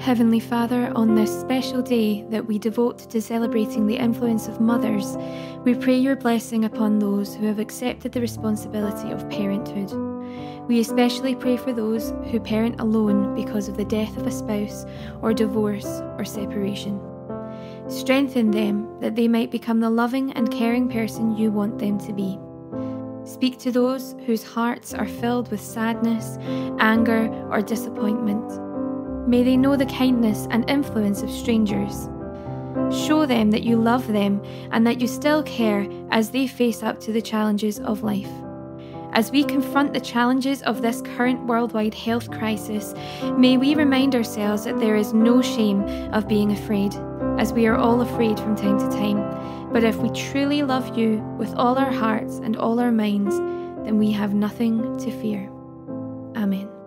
Heavenly Father, on this special day that we devote to celebrating the influence of mothers, we pray your blessing upon those who have accepted the responsibility of parenthood. We especially pray for those who parent alone because of the death of a spouse, or divorce, or separation. Strengthen them that they might become the loving and caring person you want them to be. Speak to those whose hearts are filled with sadness, anger, or disappointment. May they know the kindness and influence of strangers. Show them that you love them and that you still care as they face up to the challenges of life. As we confront the challenges of this current worldwide health crisis, may we remind ourselves that there is no shame of being afraid, as we are all afraid from time to time. But if we truly love you with all our hearts and all our minds, then we have nothing to fear. Amen.